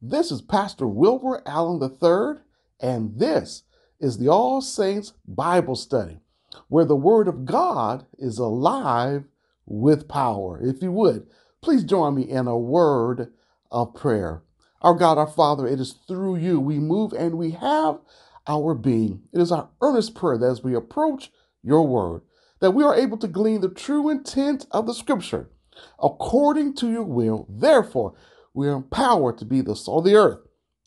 This is Pastor Wilbur Allen III, and this is the All Saints Bible Study, where the Word of God is alive with power. If you would, please join me in a word of prayer. Our God, our Father, it is through you we move and we have our being. It is our earnest prayer that as we approach your word, that we are able to glean the true intent of the scripture according to your will. Therefore, we are empowered to be the salt of the earth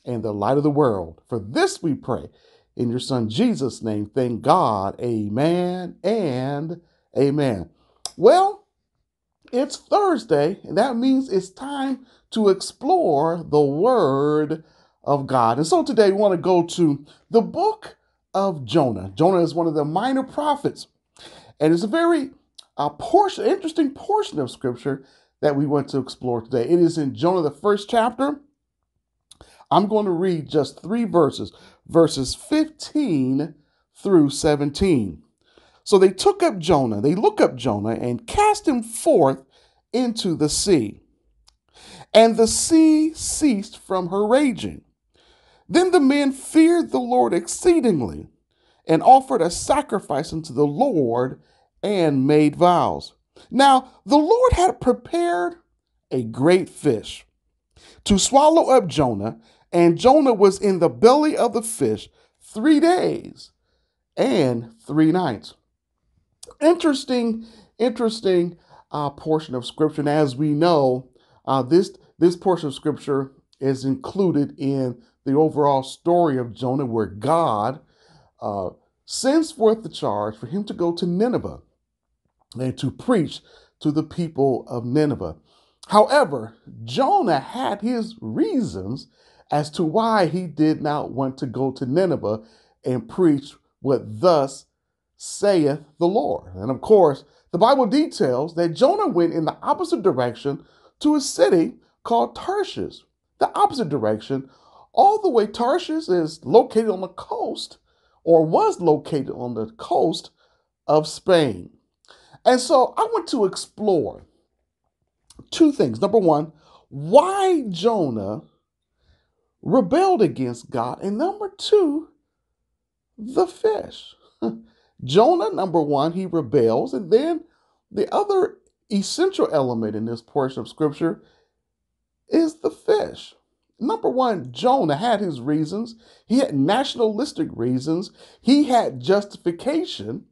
and the light of the world. For this we pray in your Son Jesus' name. Thank God. Amen and amen. Well, it's Thursday, and that means it's time to explore the Word of God. And so today we want to go to the book of Jonah. Jonah is one of the minor prophets, and it's a very uh, portion, interesting portion of Scripture that we want to explore today. It is in Jonah, the first chapter. I'm going to read just three verses, verses 15 through 17. So they took up Jonah, they look up Jonah and cast him forth into the sea. And the sea ceased from her raging. Then the men feared the Lord exceedingly and offered a sacrifice unto the Lord and made vows. Now, the Lord had prepared a great fish to swallow up Jonah, and Jonah was in the belly of the fish three days and three nights. Interesting, interesting uh, portion of scripture. And as we know, uh, this this portion of scripture is included in the overall story of Jonah, where God uh, sends forth the charge for him to go to Nineveh and to preach to the people of Nineveh. However, Jonah had his reasons as to why he did not want to go to Nineveh and preach what thus saith the Lord. And of course, the Bible details that Jonah went in the opposite direction to a city called Tarshish. The opposite direction, all the way Tarshish is located on the coast or was located on the coast of Spain. And so I want to explore two things. Number one, why Jonah rebelled against God. And number two, the fish. Jonah, number one, he rebels. And then the other essential element in this portion of scripture is the fish. Number one, Jonah had his reasons. He had nationalistic reasons. He had justification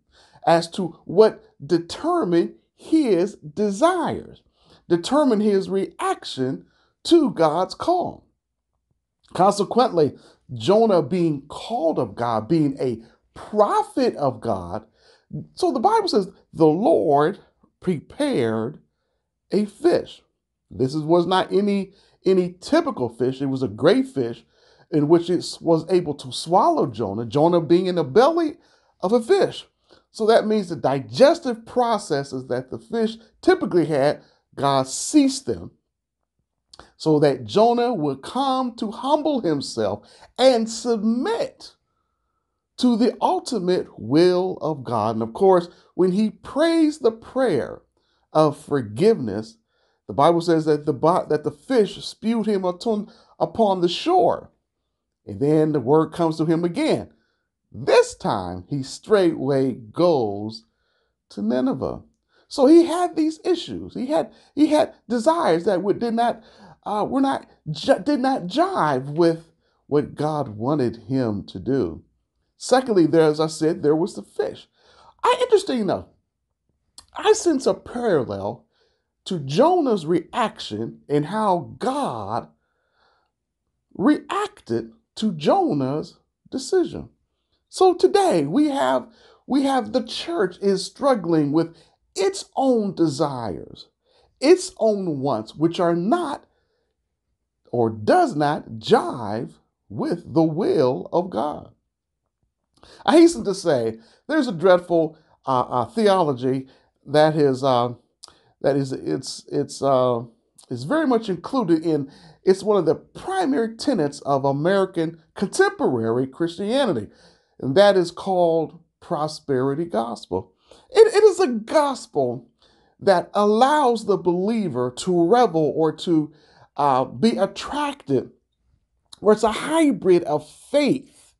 as to what determined his desires, determined his reaction to God's call. Consequently, Jonah being called of God, being a prophet of God. So the Bible says the Lord prepared a fish. This was not any any typical fish. It was a great fish in which it was able to swallow Jonah, Jonah being in the belly of a fish. So that means the digestive processes that the fish typically had, God ceased them so that Jonah would come to humble himself and submit to the ultimate will of God. And of course, when he prays the prayer of forgiveness, the Bible says that the, that the fish spewed him upon the shore. And then the word comes to him again this time he straightway goes to Nineveh. So he had these issues. He had he had desires that would, did not uh, were not did not jive with what God wanted him to do. Secondly, there, as I said, there was the fish. I interesting enough, I sense a parallel to Jonah's reaction and how God reacted to Jonah's decision. So today we have we have the church is struggling with its own desires, its own wants, which are not or does not jive with the will of God. I hasten to say there's a dreadful uh, uh, theology that is uh, that is it's it's uh, is very much included in it's one of the primary tenets of American contemporary Christianity and that is called prosperity gospel. it, it is a gospel that allows the believer to revel or to uh, be attracted where it's a hybrid of faith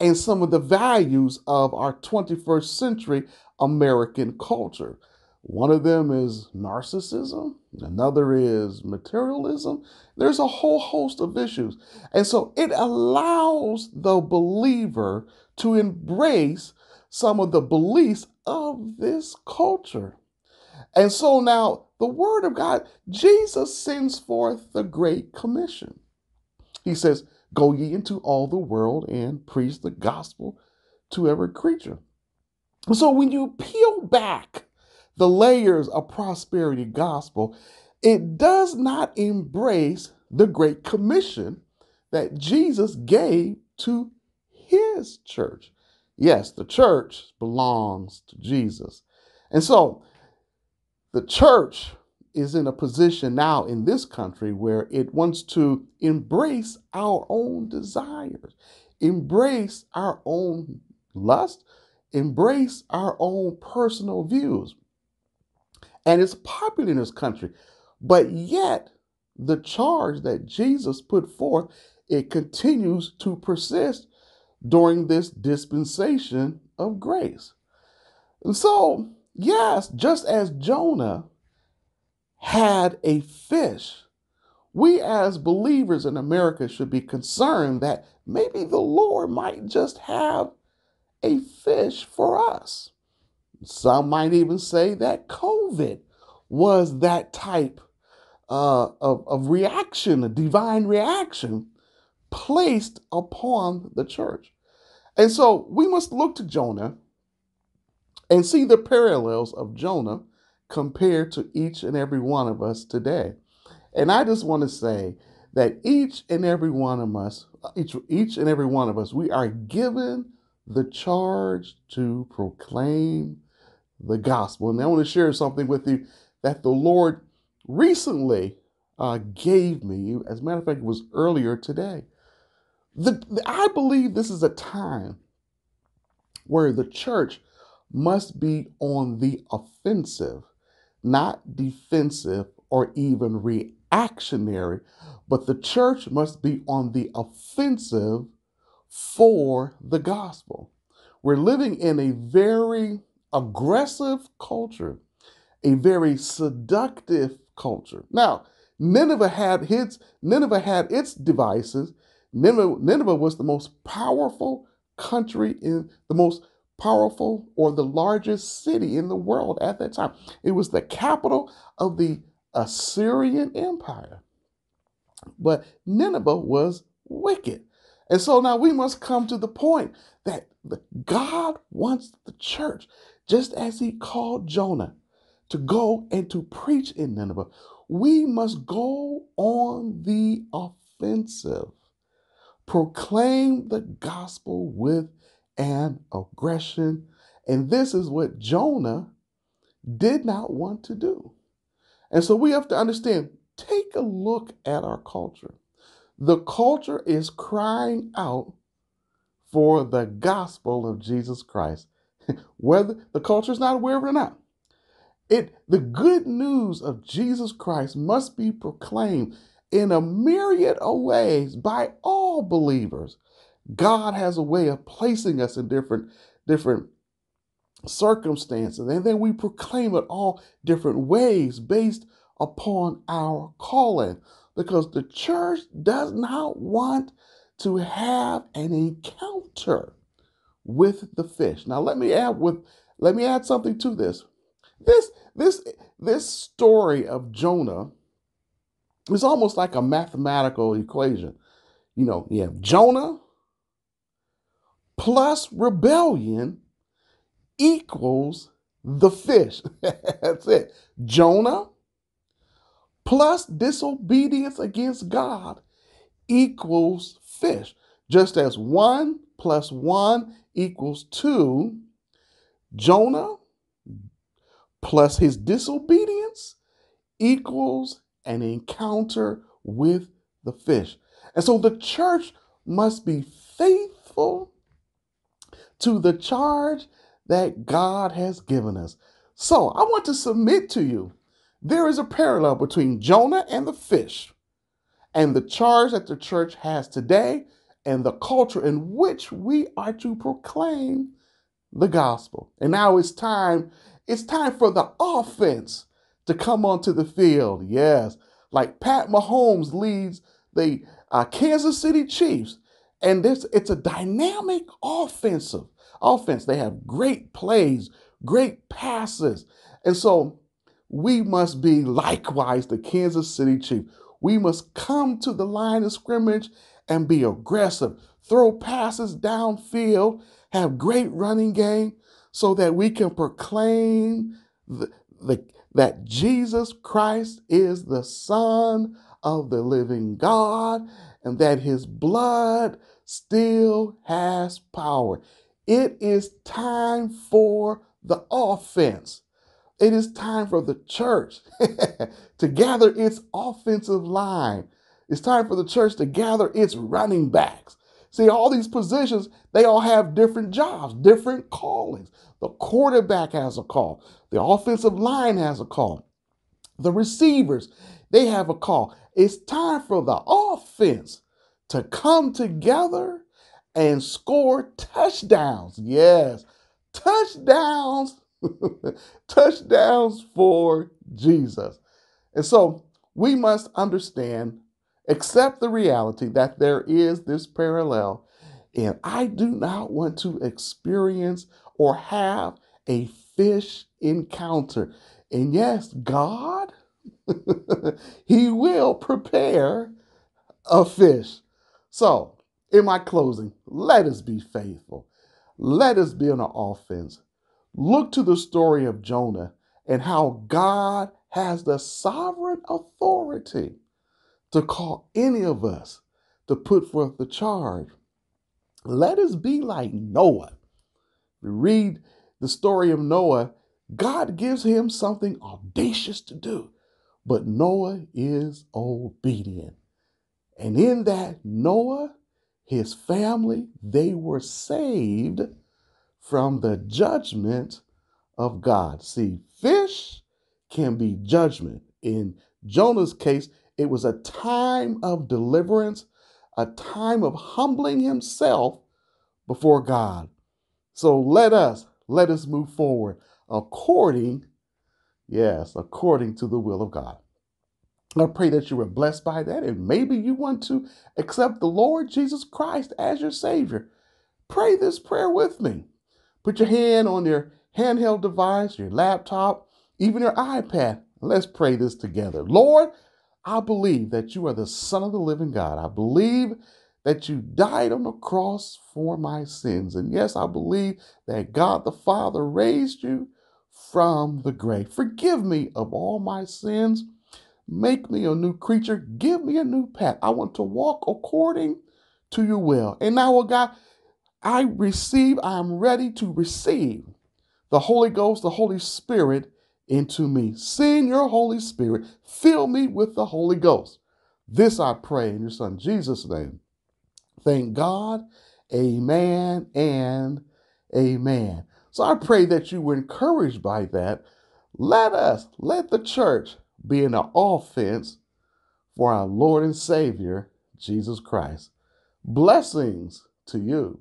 and some of the values of our 21st century American culture. One of them is narcissism, another is materialism. There's a whole host of issues. And so it allows the believer to embrace some of the beliefs of this culture. And so now the Word of God, Jesus sends forth the Great Commission. He says, Go ye into all the world and preach the gospel to every creature. So when you peel back the layers of prosperity gospel, it does not embrace the Great Commission that Jesus gave to his church. Yes, the church belongs to Jesus. And so the church is in a position now in this country where it wants to embrace our own desires, embrace our own lust, embrace our own personal views. And it's popular in this country. But yet, the charge that Jesus put forth, it continues to persist during this dispensation of grace. And so, yes, just as Jonah had a fish, we as believers in America should be concerned that maybe the Lord might just have a fish for us. Some might even say that COVID was that type uh, of, of reaction, a divine reaction placed upon the church. And so we must look to Jonah and see the parallels of Jonah compared to each and every one of us today. And I just want to say that each and every one of us, each, each and every one of us, we are given the charge to proclaim the gospel. And I want to share something with you that the Lord recently uh, gave me. As a matter of fact, it was earlier today. The, the, I believe this is a time where the church must be on the offensive, not defensive or even reactionary, but the church must be on the offensive for the gospel. We're living in a very aggressive culture, a very seductive culture. Now, Nineveh had its Nineveh had its devices. Nineveh, Nineveh was the most powerful country in the most powerful or the largest city in the world at that time. It was the capital of the Assyrian Empire. But Nineveh was wicked. And so now we must come to the point that God wants the church, just as he called Jonah to go and to preach in Nineveh, we must go on the offensive, proclaim the gospel with an aggression. And this is what Jonah did not want to do. And so we have to understand take a look at our culture. The culture is crying out for the gospel of Jesus Christ. Whether the culture is not aware of it or not, it the good news of Jesus Christ must be proclaimed in a myriad of ways by all believers. God has a way of placing us in different different circumstances, and then we proclaim it all different ways based upon our calling because the church does not want to have an encounter with the fish. Now let me add with let me add something to this. This this this story of Jonah is almost like a mathematical equation. You know, you have Jonah plus rebellion equals the fish. That's it. Jonah plus disobedience against God equals fish. Just as one plus one equals two, Jonah plus his disobedience equals an encounter with the fish. And so the church must be faithful to the charge that God has given us. So I want to submit to you there is a parallel between Jonah and the fish. and the charge that the church has today and the culture in which we are to proclaim the gospel. And now it's time, it's time for the offense to come onto the field. Yes, like Pat Mahomes leads the uh, Kansas City Chiefs, and this it's a dynamic offensive offense. They have great plays, great passes, and so we must be likewise the Kansas City Chiefs. We must come to the line of scrimmage and be aggressive, throw passes downfield, have great running game, so that we can proclaim the, the, that Jesus Christ is the Son of the living God and that his blood still has power. It is time for the offense. It is time for the church to gather its offensive line. It's time for the church to gather its running backs. See, all these positions, they all have different jobs, different callings. The quarterback has a call, the offensive line has a call, the receivers, they have a call. It's time for the offense to come together and score touchdowns. Yes, touchdowns, touchdowns for Jesus. And so we must understand accept the reality that there is this parallel. And I do not want to experience or have a fish encounter. And yes, God, He will prepare a fish. So, in my closing, let us be faithful. Let us be on the offense. Look to the story of Jonah and how God has the sovereign authority to call any of us to put forth the charge. Let us be like Noah. We read the story of Noah. God gives him something audacious to do, but Noah is obedient. And in that, Noah, his family, they were saved from the judgment of God. See, fish can be judgment. In Jonah's case, it was a time of deliverance, a time of humbling himself before God. So let us, let us move forward according, yes, according to the will of God. I pray that you were blessed by that, and maybe you want to accept the Lord Jesus Christ as your Savior. Pray this prayer with me. Put your hand on your handheld device, your laptop, even your iPad. Let's pray this together. Lord, I believe that you are the Son of the living God. I believe that you died on the cross for my sins. And yes, I believe that God the Father raised you from the grave. Forgive me of all my sins. Make me a new creature. Give me a new path. I want to walk according to your will. And now, oh God, I receive, I am ready to receive the Holy Ghost, the Holy Spirit into me. Send your Holy Spirit. Fill me with the Holy Ghost. This I pray in your Son Jesus' name. Thank God. Amen and amen. So I pray that you were encouraged by that. Let us, let the church be an offense for our Lord and Savior, Jesus Christ. Blessings to you.